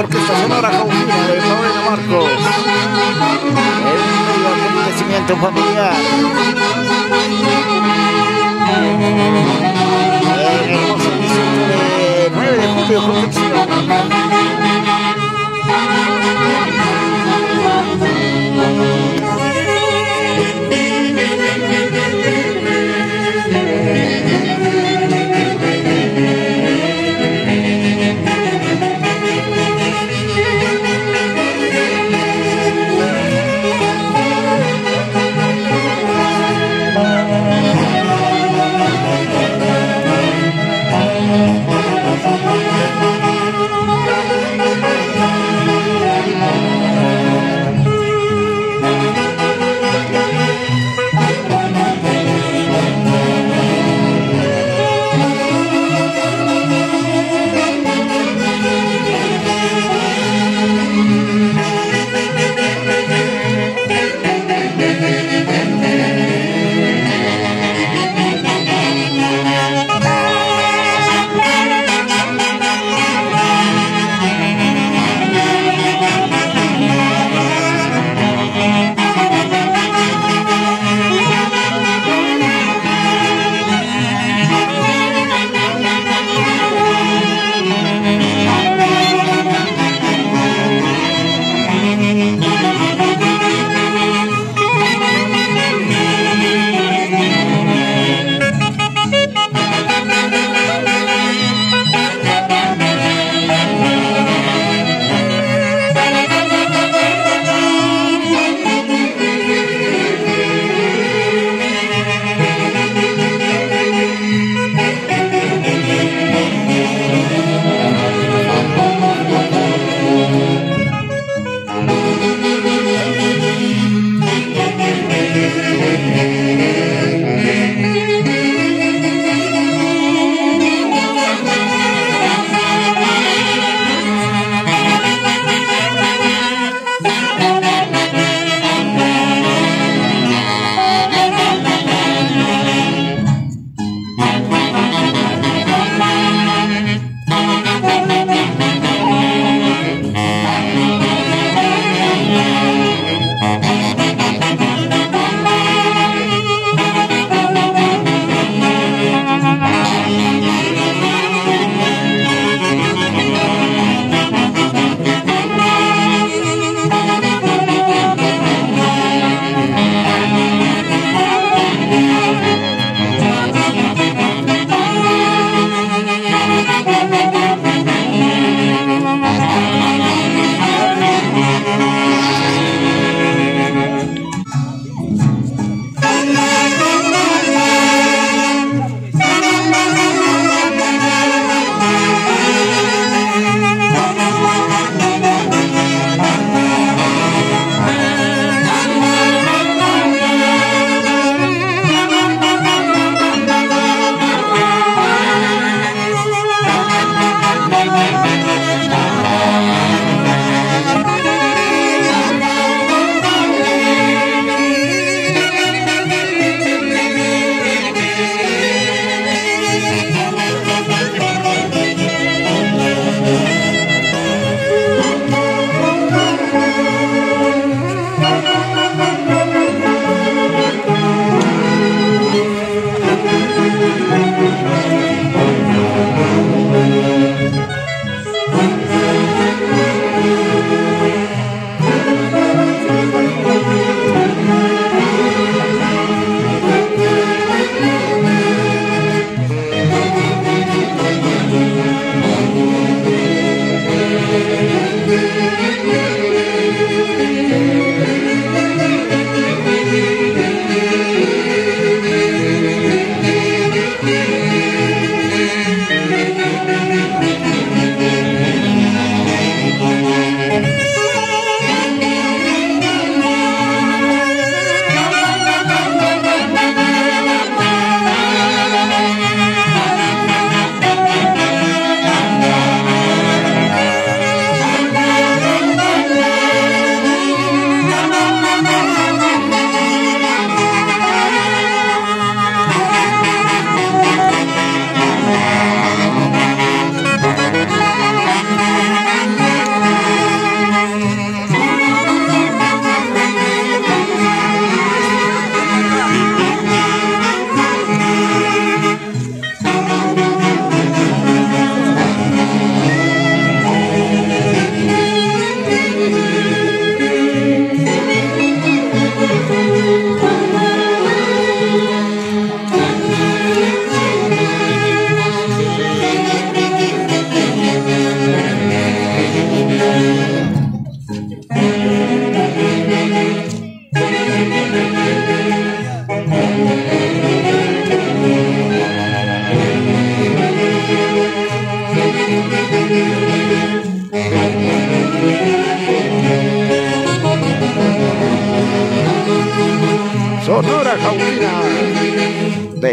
Orquesta Sonora Jaumina de Paulina Marcos. El acontecimiento familiar.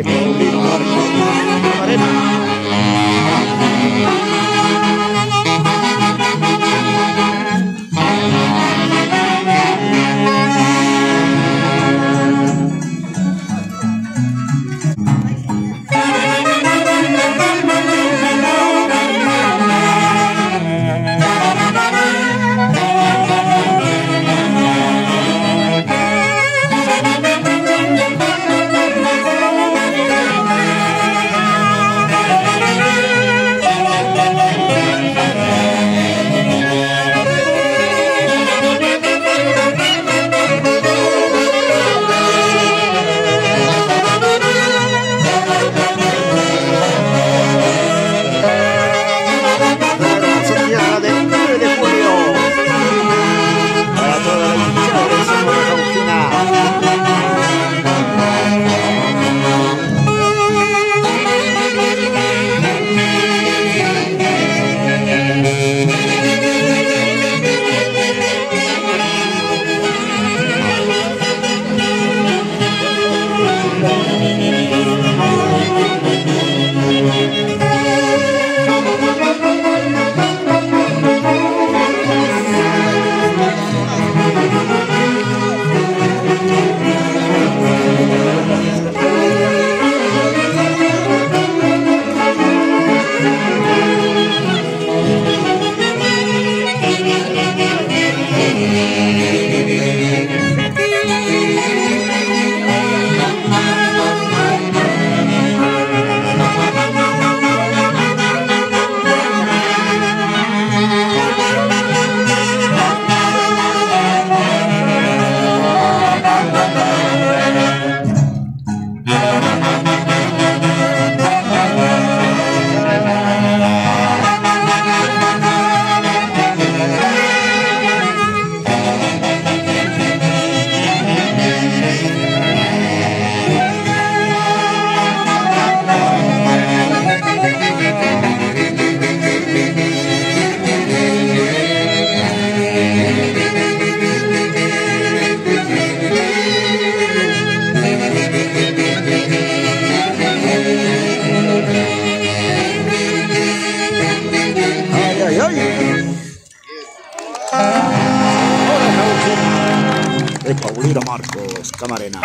De Paulino Marcos, Camarena.